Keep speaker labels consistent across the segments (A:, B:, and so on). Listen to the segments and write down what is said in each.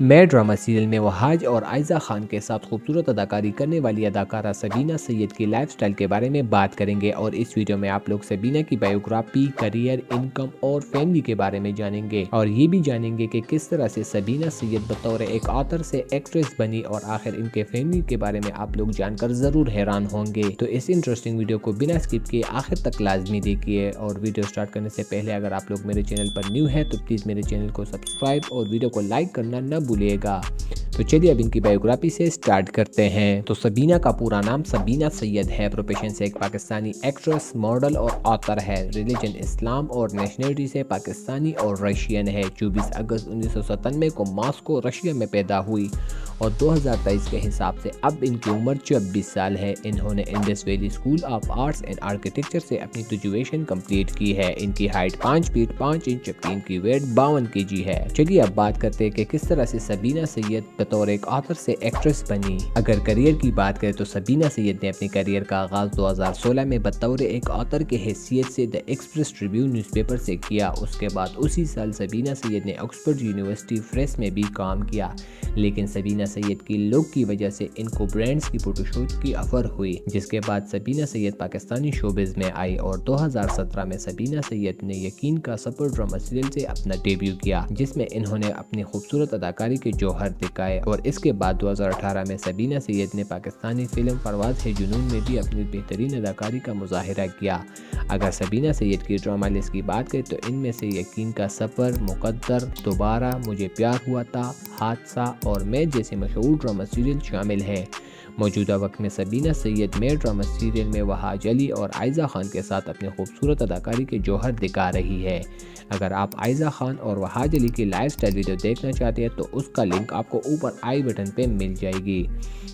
A: मैं drama serial में वहाज और आयजा खान के साथ खूबसूरत अदाकारी करने वाली अदाकारा सबीना सैयद की लाइफस्टाइल के बारे में बात करेंगे और इस वीडियो में आप लोग सबीना की बायोग्राफी करियर इनकम और फैमिली के बारे में जानेंगे। और ये भी जानेंगे कि किस तरह से सबीना सैयद बतौर एक ऑथर से एक्ट्रेस बनी और आखिर इनके फैमिली के बारे में आप लोग जानकर ज़रूर हैरान होंगे। तो इस इंटरेस्टिंग वीडियो को बिना स्किप किए आखिर तक लाजमी देखिए और वीडियो स्टार्ट करने से पहले अगर आप लोग मेरे चैनल पर न्यू है तो प्लीज़ मेरे चैनल को सब्सक्राइब और वीडियो को लाइक करना न भूलिएगा। तो चलिए अब इनकी बायोग्राफी से स्टार्ट करते हैं। तो सबीना का पूरा नाम सबीना सैयद है। प्रोफेशन से एक पाकिस्तानी एक्ट्रेस मॉडल और ऑथर है। रिलीजन इस्लाम और नेशनलिटी से पाकिस्तानी और रशियन है। चौबीस अगस्त उन्नीस सौ सत्तानवे को मॉस्को रशिया में पैदा हुई। और 2023 के हिसाब से अब इनकी उम्र चौबीस साल है। इन्होंने Indus Valley School of Arts and Architecture से अपनी ग्रेजुएशन कंप्लीट की है। इनकी हाइट पाँच फीट पाँच इंच, जबकि इनकी वेट बावन के है। चलिए अब बात करते हैं कि किस तरह से सबीना सैयद बतौर एक ऑथर से एक्ट्रेस बनी। अगर करियर की बात करें तो सबीना सैयद ने अपने करियर का आगाज़ 2016 में बतौर एक ऑथर के हैसियत से द एक्सप्रेस ट्रिब्यून न्यूज़पेपर से किया। उसके बाद उसी साल सबीना सैयद ने ऑक्सफोर्ड यूनिवर्सिटी प्रेस में भी काम किया। लेकिन सबीना सैयद की लुक की वजह से इनको ब्रांड्स की फोटोशूट की ऑफ़र हुई, जिसके बाद सबीना सैयद पाकिस्तानी शोबिज में आई और 2017 में सबीना सैयद ने यकीन का सफ़र ड्रामा सीरियल से अपना डेब्यू किया, जिसमें इन्होंने अपनी खूबसूरत अदाकारी के जौहर दिखाए और इसके बाद 2018 में सबीना सैयद ने पाकिस्तानी फ़िल्म परवाज है जुनून में भी अपनी बेहतरीन अदाकारी का मुजाहरा किया। अगर सबीना सैयद की ड्रामा लिस्ट की बात करें तो इनमें से यकीन का सफ़र मुकद्दर, दोबारा मुझे प्यार हुआ था, हादसा और मैं जैसे मशहूर ड्रामा सीरियल शामिल है। मौजूदा वक्त में सबीना सैयद में ड्रामा सीरियल में वहाज अली और आयजा खान के साथ अपनी खूबसूरत अदाकारी के जौहर दिखा रही है। अगर आप आयजा खान और वहाज अली की लाइफ स्टाइल वीडियो देखना चाहते हैं तो उसका लिंक आपको ऊपर आई बटन पर मिल जाएगी।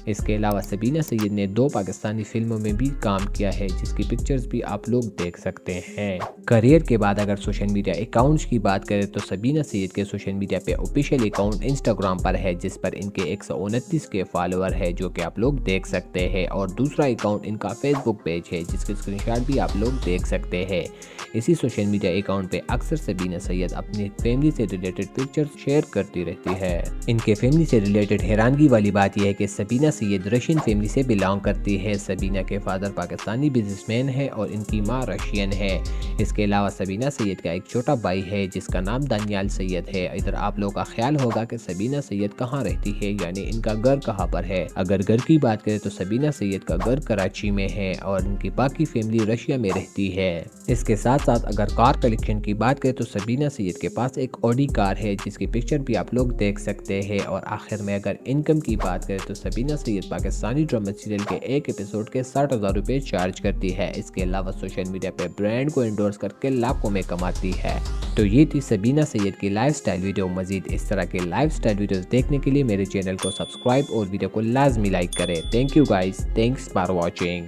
A: इसके अलावा सबीना सैयद ने दो पाकिस्तानी फ़िल्मों में भी काम किया है, जिसकी पिक्चर्स भी आप लोग देख सकते हैं। करियर के बाद अगर सोशल मीडिया अकाउंट्स की बात करें तो सबीना सैयद के सोशल मीडिया पे ऑफिशियल अकाउंट इंस्टाग्राम पर है, जिस पर इनके एक सौ उनतीस के फॉलोअर है, जो कि आप लोग देख सकते हैं और दूसरा अकाउंट इनका फेसबुक पेज है, जिसके स्क्रीनशॉट भी आप लोग देख सकते हैं। इसी सोशल मीडिया अकाउंट पे अक्सर सबीना सैयद अपनी फैमिली से रिलेटेड पिक्चर शेयर करती रहती है। इनके फैमिली से रिलेटेड हैरानगी वाली बात यह है कि सबीना सैयद रशियन फैमिली से बिलोंग करती है। सबीना के फादर पाकिस्तानी बिजनेसमैन है और इनकी माँ रशियन है। इसके अलावा सबीना सैयद का एक छोटा भाई है, जिसका नाम दानियाल सैयद है। इधर आप लोगों का ख्याल होगा कि सबीना सैयद कहाँ रहती है, यानी इनका घर कहाँ पर है। अगर घर की बात करें तो सबीना सैयद का घर कराची में है और इनकी बाकी फैमिली रशिया में रहती है। इसके साथ साथ साथ अगर कार कलेक्शन की बात करें तो सबीना सैयद के पास एक ऑडी कार है, जिसकी पिक्चर भी आप लोग देख सकते हैं। और आखिर में अगर इनकम की बात करें तो सबीना सैयद पाकिस्तानी ड्रामा सीरियल के एक एपिसोड के साठ हज़ार रुपए चार्ज करती है। इसके अलावा सोशल मीडिया पे ब्रांड को इंडोर्स करके लाखों में कमाती है। तो ये थी सबीना सैद की लाइफ वीडियो मजीद। इस तरह के लाइफ स्टाइल वीडियो देखने के लिए मेरे चैनल को सब्सक्राइब और वीडियो को लाजमी लाइक करें। Thank you guys thanks for watching